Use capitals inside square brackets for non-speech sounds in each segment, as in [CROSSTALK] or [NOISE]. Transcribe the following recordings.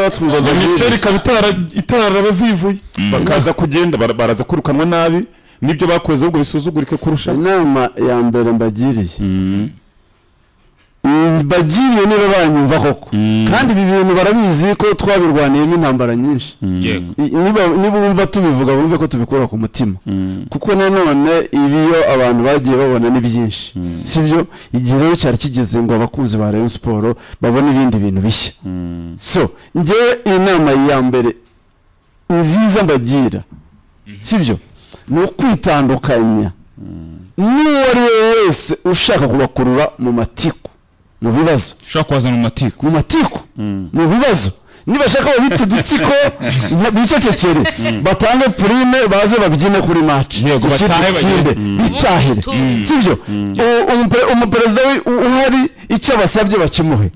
batwumva minisiteri ikaba itara- itarabavivuye. Bakaza kugenda bara- baraza kwirukanwa nabi n'ibyo bakoze ahubwo bisuzugurike kurushaho. Inama ya mbere mbagiriye. Mbagiriye niba banyumva koko. Kandi ibi bintu barabizi ko twabirwaniyemo intambara nyinshi. Niba bumva tubivuga bumve ko tubikura ku mutima. Kuko nanone ibiyo abantu bagiye babona ni byinshi. Sibyo igihe rero cyari kigeze ngo abakunzi ba Rayon Sport babone ibindi bintu bishya. So njyewe iyi nama ya mbere nziza mbagira. Sibyo ni ukwitandukanya. N'uwo ari we wese ushaka kubakurura mu matiku. Mu bibazo. Ushobora kubazana mu matiku mu matiku mu bibazo? Nibashaka babita udutsiko [LAUGHS] bicecekere. Batange purime baze babyine kuri maci Yego, batahe tsinde bagende. bitahire. Sibyo umupre- umuperezida uhari icyo basabye bakimuhe.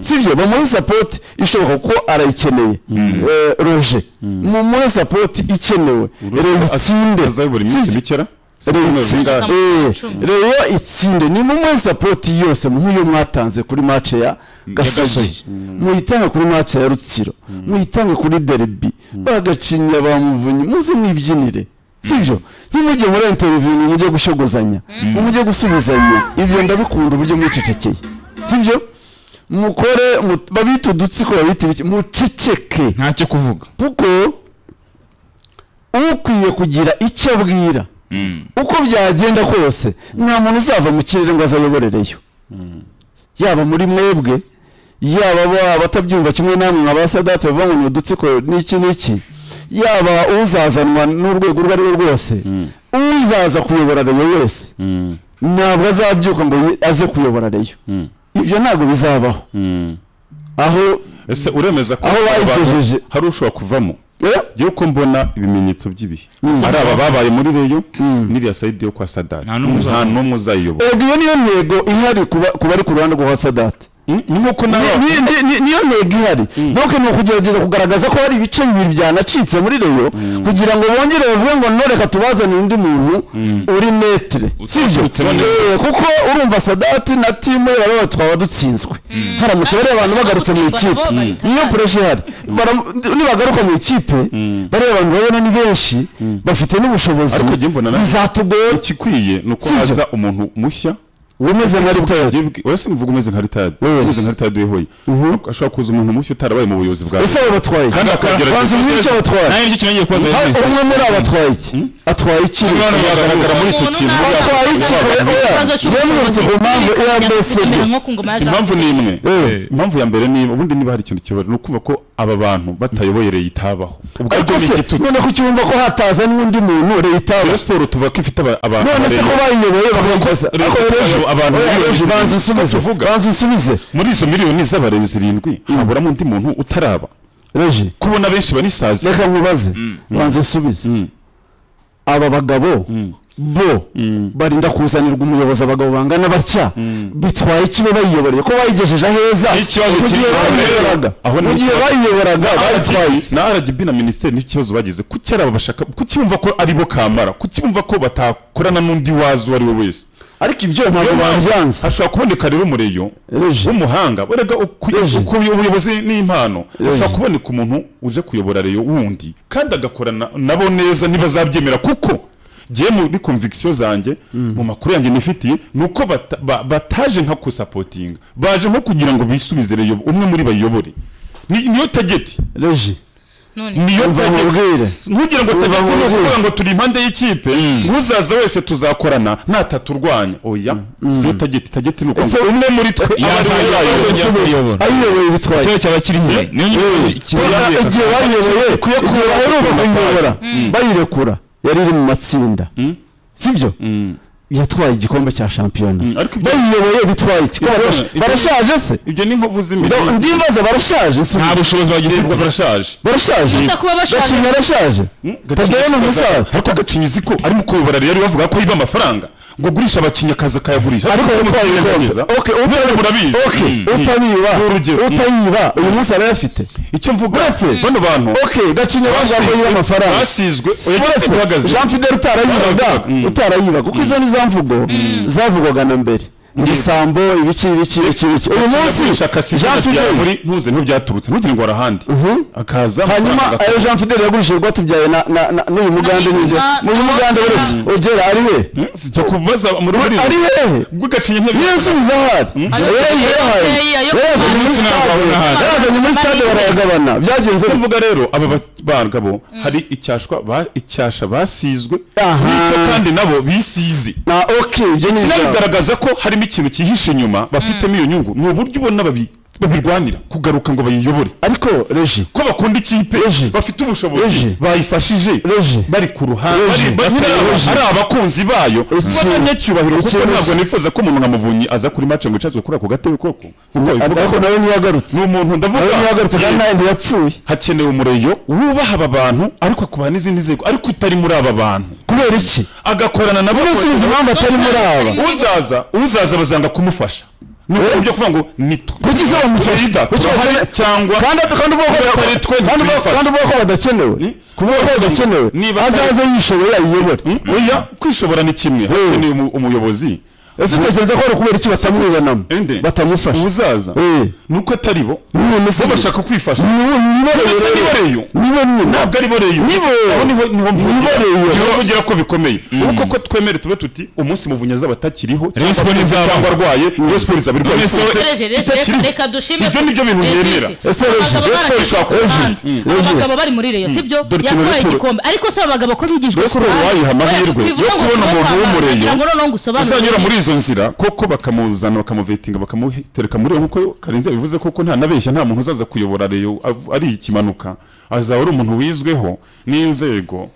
Sibyo bamuhe sapoti ishoboka ko arayikeneye. Eh, roje mumuhe sapoti ikenewe. Rero itsinde. Sibyo? Rero Icyumweru itsi- bingahe? eh, itsinde ni mumuhe sapoti yose nk'iyo mwatanze kuri mace ya gasozi Gasozi. muyitange kuri mace ya rutsiro. Muyitange kuri derby. Bagacinya bamuvunyi muze mwibyinire. Sibyo? Ntimujye muri interiviyu mujye gushogozanya. Ngo mujye gusubizanya. Ibyo ndabikunda uburyo mwicecekeye sibyo? Mukore mu- babite udutsiko babite ibiki. Muceceke. Ntacyo kuvuga. Kuko ukwiye kugira icyo abwira. Uko byagenda kose nta muntu uzava mu kirere ngo azayoborereyo yaba muri mwebwe yaba aba- abatabyumva kimwe namwe nka ba sadate bavuga ngo ni udutsiko n'iki n'iki. Yaba uzazanwa n'urwego urwo ari rwo rwose uzaza kuyobora reyo wese ntabwo azabyuka ngo aze kuyobora reyo ibyo ntabwo bizabaho. Aho ese uremeza ko Aho bayigejeje. hari ushobora kuvamo? Ngewe uko mbona ibimenyetso by'ibihe. Ari aba babaye muri reyo n'iriya sayidi yo kwa sadati Nta n'umwe uzayiyobora. Iyo niyo ntego ihari ku ba- ku bari ku ruhande rwa sadate ni- niyo ntego ihari. Donc ni ukugerageza kugaragaza ko hari ibice bibiri byanacitse muri reyo kugira ngo bongere bavuge ngo no reka tubazanire undi muntu uri metere sibyo? Eh, kuko urumva sadati na timu baba twaba dutsinzwe. Haramutse bariya abantu bagarutse mu ikipe. Niyo puresha ihari. Nibagaruka mu ikipe bariya abantu babona ni benshi bafite n'ubushobozi. Bizatugora. ikikwiye ni uko haza umuntu mushya umeze nka ritayari wese mvuga umeze nka ritadi umeze nka ritadi wehoye ashobora kuza umuntu mushya utarabaye mu buyobozi bwa ese abo batwaye? Kandi akagerageza banza umbwire icyo batwaye. Nawe ni cyo kintu ngiye kubaza umwe muri abo atwaye iki? Atwaye iki? Bagaragara muri icyo kintu. atwaye iki? Ikibazo cy'ubushobozi ku mpamvu ya Jean impamvu ni imwe. Impamvu ya mbere ni ubundi niba hari ikintu kibazo ni ukuvuga ko aba bantu batayoboye leta itabaho. Ubwo ariko ni igitutsi none ko ucyumva ko hataza n'undi muntu leta Rayon siporo tuvuga ko ifite aba- abantu none se ko bayiyoboye bakakosa Abantu banza usubize muri izo miliyoni z'abarezi zirindwi haburamo undi muntu utaraba. Reji. Kubona benshi banisazi reka nkubaze. Banza usubize aba bagabo bo barinda kuzanirwa umuyobozi abagabo bangana batya? Bitwaye iki bo bayiyoboreye ko bayigejeje aheza mu gihe bayiyoboraga. Mu gihe bayiyoboraga bayitwaye na RGB na minisiteri n'ikibazo bagize. Kuki ari aba bashaka kuki bumva ko ari bo kamara kuki bumva ko batakorana n'undi wazi uwo ari we wese? Ariko ibyo ntabwo babyanze hashobora kuboneka rero umureyo w'umuhanga. Uku- ubuyobozi n'impano. Reje. hashobora kuboneka umuntu uje kuyobora reyo wundi. Kandi agakorana nabo neza ntibazabyemera. Kuko ngiye muri conviction zanjye mu makuru yanjye nifitiye ni uko bata- ba- bataje nka kusapotinga baje nko kugira ngo bisubize reyo umwe muri bayiyobore Ni- niyo tageti reji niyo ntugire ngo mubwire. ukuvuga ngo turi impande y'ikipe. Uzaza wese tuzakorana nataturwanya oya siyo tageti tageti ni ngo umwe muri twe Yaza abaza yayobora. yayobora. kuyobora. ayiyoboye bitwaye ikibazo cyaba kiri imbere. Niyo nyine Kubera igihe bayiyoboye igihe baheruka kuyiyobora bayirekura. yari iri mu matsinda. Sibyo yatwaye igikombe cya shampiyona. Mm, bayiyoboye bitwaye iki? Barashaje se? ibyo ni inkovu z'imirire ndibaza barashaje nta bushobozi bagira ngo barashaje. Barashaje. Gacinya arashaje. Tagere ni umusaza ariko gacinya uzi ko arimo kuyobora rero bavuga ko yiba amafaranga ngo gurisha abakinnyi akaza akayagurisha. Ariko ibikombe Okay, uta- murabizi. Okay, Mm. urugero. utayiba uyu munsi arayafite. Icyo mvuga Uretse- bano bantu okay gacinya bavuga ngo yiba amafaranga basizwe Uretse. Jean Fidel utarayibaga utarayibaga kuko izo ni za mvugo zavugwaga na mbere ibisambo ibiki ibiki ibiki ibiki uyu munsi Jean Fidel muri ntuze ni ho byaturutse ntugire ngo arahandi akaza hanyuma ayo Jean Fidel yagurishije rwatubyaye na na na n'uyu mugande n'uyu na- mugande uretse ugera ari agakora. cyo kubaza muri buri ari hehe bw'agacinya ntebe niyo nsubiza ahari Ayo Yeyi, Fidel, yeyi. ayo yazanye muri stade barayagabana byagenze bite? tuvuga rero aba bagabo hari icyashwa icyasha basizwe n'icyo kandi nabo bisize na okay ibyo ni ibyawe. kinabigaragaza ko harimo ikintu cyihishe inyuma bafitemo iyo nyungu. Ni uburyo ubona babi- babirwanira kugaruka ngo bayiyobore. Ariko reji. Ko bakunda ikipe bafite ubushobozi bayifashije bari ku ruhande ari abakunzi bayo. B'abanyacyubahiro kuko ntabwo nifuza ko umuntu nka muvunyi aza kuri mace ngo yicazwe kuri ako gatebe koko? Ariko ko nawe ntiyagarutse. ni umuntu ndavuga. Ntiyagarutse kandi nawe ntiyapfuye. Hakenewe umureyo wubaha aba bantu ariko akubaha n'izindi nzego ariko utari muri aba bantu. Kubera iki? Agakorana nabo urasubiza impamvu atari muri aba uzaza uzaza bazanga kumufasha. Ni Eh? uburyo kuvuga ngo ni kuki se bamufasha Kuki turahari basa- cyangwa kandi kandi uvuga ko atari twe kandi uvuga- ntitwifashe. kandi uvuga ko badakenewe. Kuvuga ko badakenewe. Niba atari- azaze yishoboye ayiyobore. Oya kwishobora ni kimwe. Hakeneye umu- umuyobozi. Ese utekereza ko ari ukubera iki batamwibonamo Ende. batamufasha uzaza Eh. nuko atari bo None se bo bashaka kwifasha nibo nibo Mbese rero nibo reyo nibo nyine ntabwo ari bo reyo Nibo. aho ni ho ni ho Nibo reyo. ni ho mvugira ko bikomeye uko ko twemere tube tuti umunsi muvunyi azaba atakiriho Rayon Sport cyangwa izaba. cyangwa arwaye Rayon Sport izaba irwaye None se- ifunze, Reje, reje, itakiriho. reka- reka dushime ibyo ni byo bintu Regis, yemera Ese Regis, abagabo Rayon Sport baragizwe ishobora ku kuba- ruhande. Mm. Aba Regis. bagabo bari muri reyo sibyo Dore ikintu yatwaye Rayon Sport- igikombe ariko se aba bagabo ko bigijwe Rayon Sport wayiha amahirwe yo kubona umuntu w'umureyo kugira ngo noneho ngusobanurire uzanyura muri izo nzira koko bakamuzana bakamuvetinga bakamutereka muri nk'uko karenzi yabivuze koko nta nabeshya nta muntu uzaza kuyobora reyo ari ikimanuka. Azaba ari umuntu wizweho n'inzego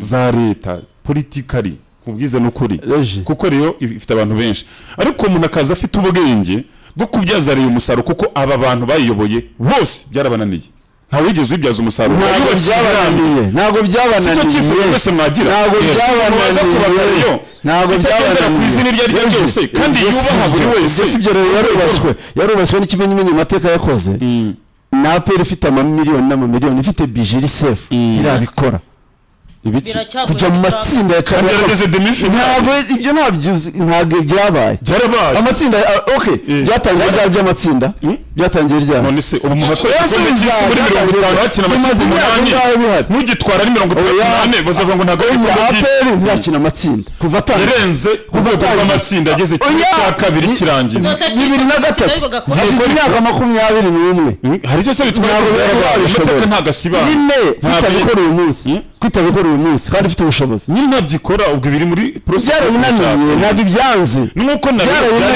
za leta politikari ubwize n'ukuri kuko reyo ifite abantu benshi. Ariko umuntu akaza afite ubwenge bwo kubyaza reyo umusaruro kuko aba bantu bayiyoboye bose byarabananiye. Nta wigeze ubibyaza umusaruro. Ntabwo byabananiye. ntabwo Sicyo cyifuzo byabananiye mwese mwagira. Ntabwo byabananiye. ntabwo itagendera ku byabananiye. izina iryo ari ryo ryose kandi ibyo yubaha si buri wese. Ibyo si byo rero yarubatswe yarubatswe n'ikimenyimenyi mu mateka yakoze. Na aperi ifite amamiliyoni n'amamiliyoni ifite bije iri sefu irabikora. ibiki kujya mu matsinda ya demi ntabwo ibyo ntabyo uzi ntabwo byabaye. Byarabaye. Amatsinda ah, okay Eh. byatangiye ryari by'amatsinda? Byatangiye ryari? None se ubu mu Oya, igikombe cy'isi muri mirongo itanu hakina amakipe umunani. ntugitwara ari mirongo itatu n'ane bazavuga ngo ntabwo ari igikombe cy'isi aperi ntiyakina amatsinda. Kuva atangiye yarenze ku rwego atangiye. rw'amatsinda ageze kimwe cya kabiri kirangiza bibiri na gatatu. hashize imyaka makumyabiri n'umwe. Mm, hari icyo se byari amateka ntabwo asibana nyine Ntabwo- kwitabikora uyu munsi. Kwitabikora uyu munsi. Kandi ufite ubushobozi. Nyine ntabyikora ubwo biri muri byarabinaniye ntabwo ibyanze. Nuko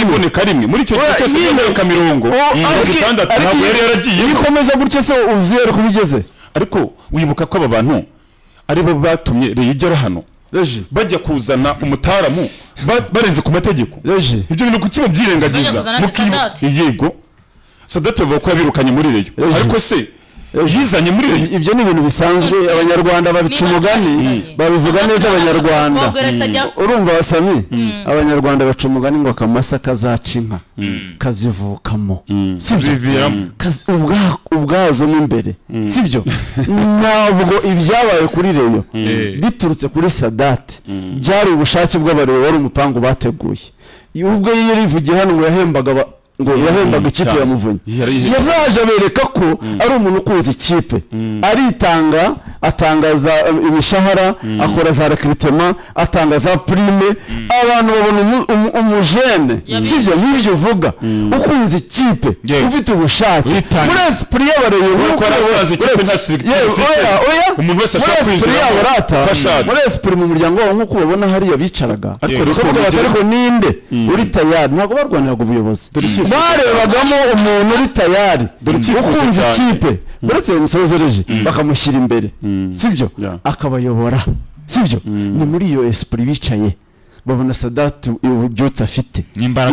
iboneka rimwe. Muri icyo gihe cyose y'imyaka mirongo Oh, mirongo ariko- itandatu ntabwo yari yaragiye. iyo ukomeza gutya se uzi yari kubigeze? Ariko wibuka ko aba bantu ari bo batumye reyo igera hano. Bajya kuzana umutaramu ba- barenze ku mategeko. Ibyo bintu kuki mubyirengagiza? Bajya kuzana Mukibu- Sadat. yego. Sadate bavuga ko yabirukanye muri reyo ariko se yizanye muri reyo ibyo ni ibintu bisanzwe. Abanyarwanda babica umugani. babivuga neza abanyarwanda. urumva basami? Abanyarwanda baca umugani ngo akamasa kazaca inka. Kazivukamo. Sibyo Kazi- ubwa- ubwazo mo imbere. Sibyo [LAUGHS] ntabwo ibyabaye kuri reyo biturutse kuri sadate byari ubushake bw'abareyo wari umupangu bateguye. Ubwo iyo rivugiye hano ngo yahembaga ngo yahembaga ikipe ya muvunyi yazaje abereka ko ari umuntu ukunze ikipe. Aritanga atangaza um, imishahara akora za rekiritema atanga za prime. Abantu babona umu- umu- umujene. Sibyo nk'ibyo uvuga. Ukunze ikipe ufite ubushake. Muri esipuri y'abareyo Kuko arasaza ikipe nta structure ifite. Umuntu wese ashobora rata muri esipuri mu muryango wabo nk'uko ubabona hariya bicaraga. Ariko ni ninde? Uri tayari. Ntabwo barwaniraga ubuyobozi barebagamo umuntu uri tayari. Ukunze ikipe. Uretse umusozereje bakamushyira imbere. Sibyo? Yeah. akabayobora. Sibyo? Ni muri iyo esipuri bicaye. Babona sadati ububyutse afite.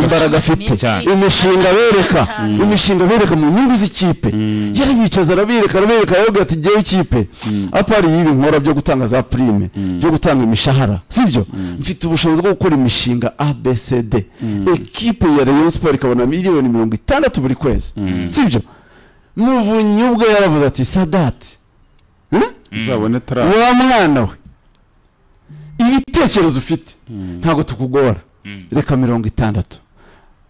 Imbaraga afite imishinga bereka imishinga bereka mu nyungu z'ikipe. Yarabicaza arabereka arabereka aravuga ati jyewe ikipe apari y'ibi nkora byo gutanga za prime byo gutanga imishahara sibyo? Mfite ubushobozi bwo gukora imishinga abcd ekipe ya rayon sport ikabona miliyoni mirongo itandatu buri kwezi. Sibyo? Muvunyi ubwo yaravuze ati sadati tara wa mwana we. Ibitekerezo ufite ntabwo tukugora. Reka mirongo itandatu.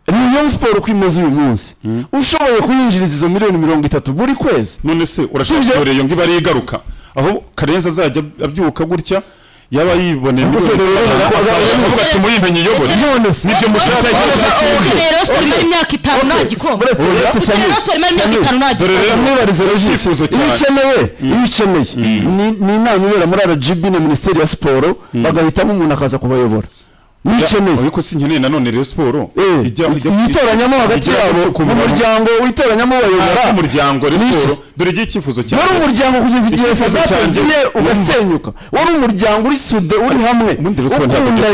Rayon Sport uko imeze uyu munsi. Ushoboye kuyinjiriza izo miliyoni mirongo itatu buri kwezi. None se urashaka Sibyo? ko reyo ngo iba ari igaruka aho karenzi azajya abyuka gutya? Yaba yiboneye miliyoni rero bakavuga ati muyimenye iyobore none se. Nibyo mushaka Rero siporo imara imyaka itanu nta gikombe uretse uretse Rero Samir siporo imara imyaka Samir, itanu nta dore rero mwibarize regisi icyifuzo iyo cyane. ukeneye iyo ukeneye. Ni ni inama ibera muri rgb na minisiteri ya siporo bagahitamo umuntu akaza kubayobora. Niyo ukeneye ariko si nkeneye nanone rero siporo. Eh, yitoranyamo hagati yabo gucukura mu muryango witoranyamo ubayobora. Ah, umuryango rero siporo. dore igihe icyifuzo cyawe wari umuryango kugeza igihe sadate ziye ugasenyuka. Wari umuryango uri sude uri hamwe.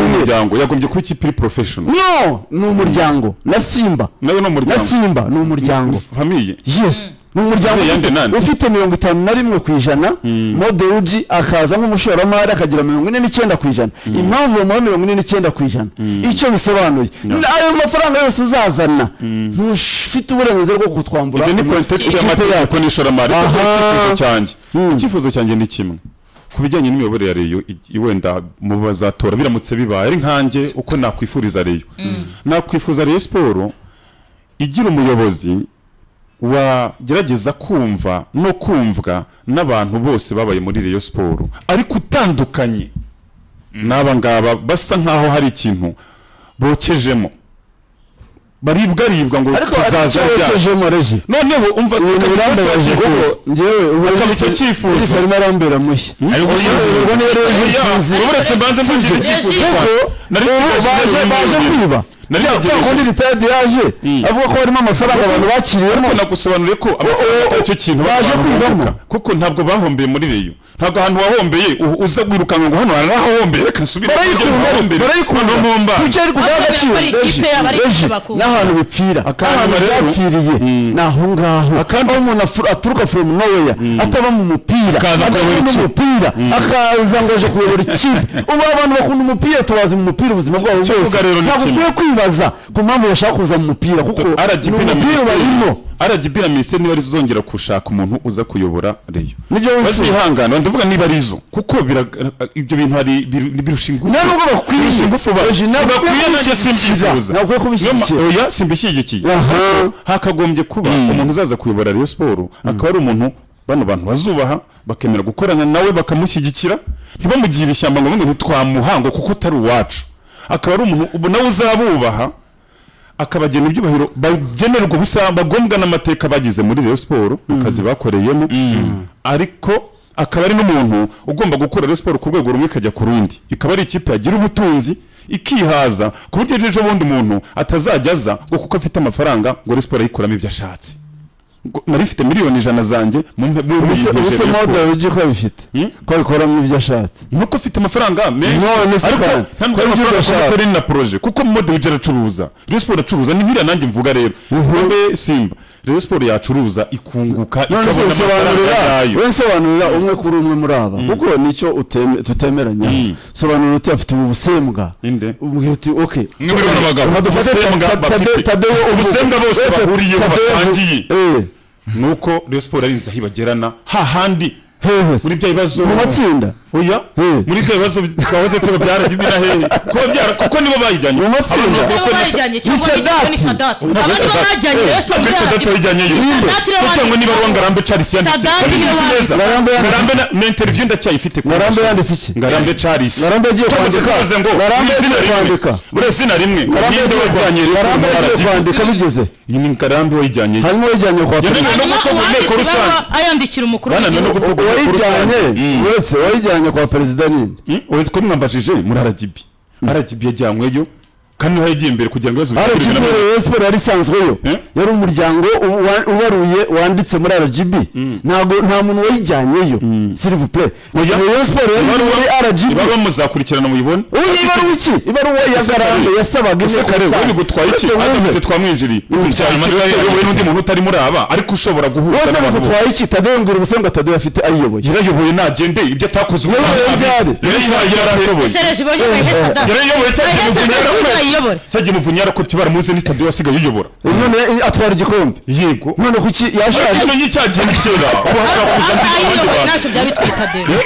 umuryango. Yagombye kuba ikipe iri porofeshono no ni umuryango. Na simba. Nawe ni na umuryango simba ni umuryango. Famiye yes. Ni umuryango ufite- mirongo itanu na rimwe ku ijana modeuji akaza nk'umushoramari akagira mirongo ine n'icyenda ku ijana. Impamvu bamuha mirongo ine n'icyenda ku ijana. Icyo bisobanuye? Ayo mafaranga yose uzazana. Ntufite uburenganzira bwo kutwambura ibyo ni ikipe y'amategeko n'ishoramari kuko icyifuzo cyanjye. Hmm. icyifuzo cyanjye ni kimwe. Ku bijyanye n'imiyoborere ya reyo wenda mu bazatora biramutse bibaye. Ari nkanjye uko nakwifuriza reyo nakwifuza reyo siporo igira umuyobozi wagerageza kumva no kumvwa n'abantu bose babaye muri reyo siporo ariko utandukanye n'aba ngaba basa nkaho hari ikintu bokejemo baribwaribwa ngo tuzaza reji noneho umva icyo cyifuzo. Arimo arambera mushya uretse mbanze mbwira icyifuzo baje kwiba Cya- kundi ritadi yaje avuga ko harimo amafaranga abantu bakiriyemo ariko nagusobanuriye ko amafaranga atari cyo kintu baje kwibamo. kuko ntabwo bahombeye muri reyo. Ntabwo ahantu wahombeye uza wirukanka ngo hano hari ahahombeye reka nsubire barayikunda agaciro Reji, yabo, ari Reji, ikipe bakunda. n'ahantu bipfira. Akandi ahantu rero- byapfiriye ni aho ngaho. Aho umuntu aturuka from nowhere ataba mu mupira. Ikipe. umupira akaza ngo aje kuyobora ikipe. Ubu abantu bakunda umupira tubazi mu mupira ubuzima bwabo Icyo bwose. ntabwo ukwiye kwibaza ku mpamvu bashaka kuza mu mupira kuko na umupira barimo. RGB na minisiteri niba zizongera gushaka umuntu uza kuyobora reyo ni byo bazihangana ndavuga niba ari izo kuko ibyo bintu hari biru- birusha ingufu. Nta nubwo birusha ingufu bakwiye nanjye simbyifuza ntabwo ukwiye kubishyigikira oya simbishyigikiye hakagombye kuba umuntu uzaza kuyobora Rayon Sport akaba ari umuntu bano bantu bazubaha bakemera gukorana nawe bakamushyigikira. Ntibamugire ishyamba ngo ntitwamuhango kuko atari uwacu. Akaba ari umuntu nawe uzabubaha akabagena ibyubahiro bagenerwa ubusa bagombwa n'amateka bagize muri Rayon Sport mu kazi bakoreyemo. Ariko akaba ari n'umuntu ugomba gukora Rayon Sport ku rwego rumwe ikajya ku rundi. Ikaba ari ikipe yagira ubutunzi ikihaza ku buryo ejo bundi umuntu atazajya aza ngo kuko afite amafaranga ngo Rayon Sport ayikuramo ibyo ashatse. Ngo nari mfite miliyoni ijana zanjye mu ubuse mpe- ubuse Rayon Sport. moda ugi ko abifite Hmm? ko abikoramo ibyo ashatse. Nuko afite amafaranga menshi. Ariko ntabwo ari amafaranga atari na projet. Kuko mode ujya aracuruza Rayon Sport acuruza. Ni nkiriya nanjye mvuga rero. Mbe simba. Rayon Sport yacuruza ikunguka ikabona amafaranga yayo. We nsobanurira umwe kuri umwe muri aba. Kuko ni cyo uteme- tutemeranya. Sobanurira uti afite ubu busembwa inde? Ubwira uti ok. Mwe muri bano bagabo. Reka dufate Ubusembwa. Ubusembwa bose bahuriyeho basangiye. Nuko Rayon Sport ari hibagerana hahandi hehe muri bya bibazo mu matsinda oya Eh. muri bya bibazo twahoze tuba byaragimira hehe kuba byara kuko nibo bayijyanye Mu matsinda. Abantu bavuga nibo ko ni- bayijyanye cyangwa Ni ni ni Sadati. sadati Ntabwo abandi bo Sadati. bajyanye Eh, Rayon Sport ntabwo byaragiye. Sadati wayijyanye yo. Sadati ni we kugira ngo niba wanditse. Ngarambe Charles yanditse Sadati Kandi ni we nzi wanditse. neza. Ngarambe yanditse Ngarambe na- na interview ndacyayifite ku Ngarambe mashini. yanditse iki? Ngarambe Charles Ngarambe yagiye Tumaze kwandika. kubaza ngo Ngarambe ni izina yagiye rimwe. kwandika. buriya izina rimwe Ngarambe ninde yagiye wajyanye kwandika. Rayon Ngarambe Sport yagiye RGB? kwandika bigeze iyi ni Ngarambe wayijyanye hanyuma wayijyanye kwa Yananiwe perezida no hanyuma gutegura inteko uwanditse rusange. ibaruwa ayandikira umukuru Bananiwe no w'igihugu gutegura inteko wayijyanye rusange. Mm. uretse wayijyanye kwa perezida ninde Mm, uretse ko mwambajije muri RGB RGB yajyanyweyo kandi ni ho yagiye imbere kugira ngo ibibazo bikurikirane neza. Rayon Sport yari isanzweyo Eh? yari umuryango ubaruye wanditse muri RGB ntabwo nta muntu wayijyanyeyo plaît Oya. Rayon Sport yari muri RGB ibaruwa muzakurikirana muyibone. Ubu ni ibaruwa iki? Ibaruwa ya kare- yasabaga ese kare wowe bigutwaye iki? Adamutse twamwinjiriye? Amasaha wowe n'undi muntu utari muri aba ariko ushobora guhuza n'abantu. bose. bigutwaye iki? Tadeyo mbwira ubusembwa Tadeyo afite ayiyoboye. Yarayoboye nagende ibyo atakoze ubu Yayoboye ntabi. ryari? Yarayihaye yarashoboye ese reje ibonye bayihe sadati yarayoboye cya kintu Bayihe ngo Sadati yarakoze ayiyobore cyagiye muvunyi yarakopye baramuze ni stade wasigaye uyobora none atwara igikombe yego none kuki yashaje icyo cyagiye ni kera ubu hashobora kuza andi abandi ayiyobore bantu ntacyo byaba bitwita deo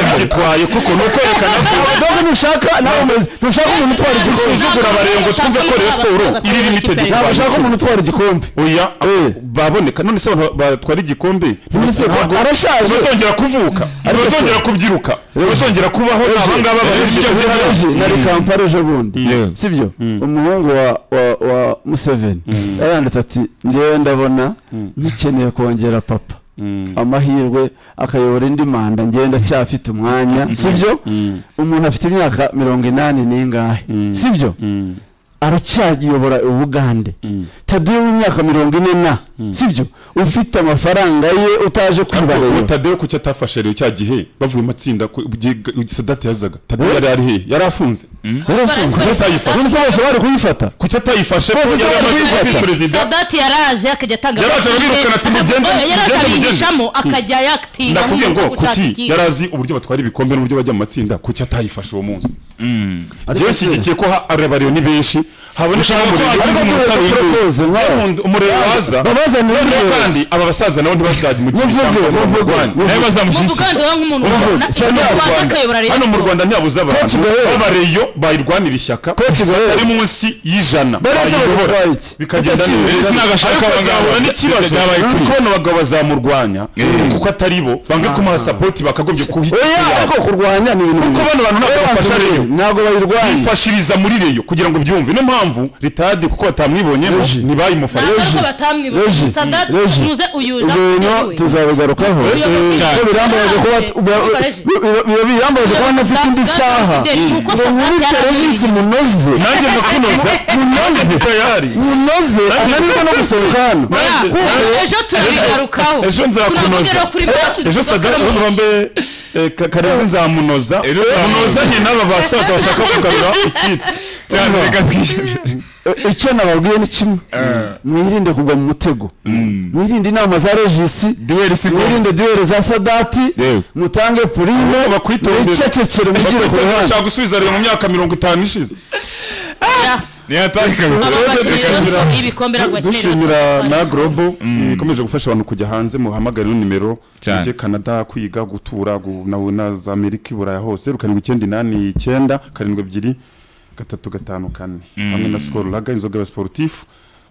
twabigitwaye kuko ni ukwerekana ko dogo ntushaka nawe umeze- ntushaka umuntu utwara igikombe usuzugura abarengo twumve ko Rayon Sport iri limited ntabwo ushaka umuntu utwara igikombe oya Eh. baboneka none se abantu batwara igikombe none se ntabwo arashaje ntibazongera kuvuka ntibazongera kubyiruka ntibazongera kubaho ni abangaba barenze icyo Reje, gihe nari kampala ejo bundi Yeah. Sibyo umuhungu wa museveni. Yaranditse ati ngewe ndabona ngikeneye kongera papa. Amahirwe akayobora indi manda ngewe ndacyafite umwanya. Sibyo umuntu afite imyaka mirongo inani n'ingahe? Sibyo aracyayobora ubugande tadeyo w'imyaka mirongo ine na. Sibyo? Ufite amafaranga ye utaje kwiba rero tadeyo kuki atafashe rero cya gihe? Bavuye mu matsinda sadati yazaga. Tadeyo yari ari hehe yari afunze. Yarafunze kuki atayifashe? None se bose bari kuyifata. Kuki atayifashe? Bose bari kuyifata. sadati yaraje akajya atanga Yaraje arabirukana ati mugende, yaraje mugende, abigishamo akajya yakitinga ndakubwiye ngo kuki yari azi uburyo batwara ibikombe n'uburyo bajya mu matsinda? Kuki atayifashe uwo munsi? Njyewe nshyigikiye ko abareba ni benshi haboneka umurezi waza babazanire ni umuyobozi. kandi aba basaza nabo ntibazajya mu muvuge nawe bazamushyigikira hano mu rwanda. Ntiyabuze abantu b'abareyo bayirwanira ishyaka Coach ari munsi y'ijana bayiyobora bikagenda neza nagashaka ariko abagabo n'ikibazo kuko bano bagabo bazamurwanya kuko atari bo bange kumuha sapoti bakagombye kurwanya ni ibintu kuko bano bantu ntabwo bafasha reyo ntabwo bayirwanya bifashiriza muri reyo kugira ngo byumve niyo mpamvu ritadi kuko batamwibonyemo ntibayimufashe ntabwo Reji. ko batamwibuka Reji. sadati Reji. muze uyu ibyo bintu tuzabigarukaho biba- birambabaje kuba ntafite indi saha. ngo nkubite regisi munoze. Nanjye ndakunoza. [LAUGHS] Munoze. Tayari munoze. Ananirwa no gusohoka hano ejo turabigarukaho ejo nzakunoza Tunavugera kuri bacu ejo sadati bambe karenzi nzamunoza munozanye n'aba basaza bashaka kugarura ikipe cyane reka twishyure E- icyo nababwiye ni kimwe. Mwirinde kugwa mu mutego. Mwirinde inama za regisi duweri si mwirinde duwere za sadati mutange purime mwicecekere mugire ku ruhande bashaka gusubiza rero mu myaka mirongo itanu ishize. Ntabwo dushimira na global ikomeje gufasha abantu kujya hanze muhamagare ino nimero mujye canada kwiga gutura gu- na za amerika i buraya hose. Karindwi icyenda inani icyenda karindwi ebyiri. Gatatu gatanu kane. Hamwe na skol laga inzoga ya sportif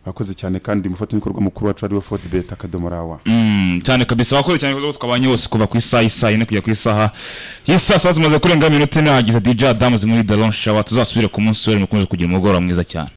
bakoze cyane kandi umufatanyabikorwa mukuru wacu ari we ford bet akadomo rawa Mm, cyane kabisa wakoze cyane kuko twabanye hose kuva ku isaha isaha ine kujya ku isaha. Y'isaa saba zimaze kurenga iminota ine hagize dj adamu muri the launch shower tuzasubire ku munsi w'ejo mukomeze kugira umugoroba mwiza cyane.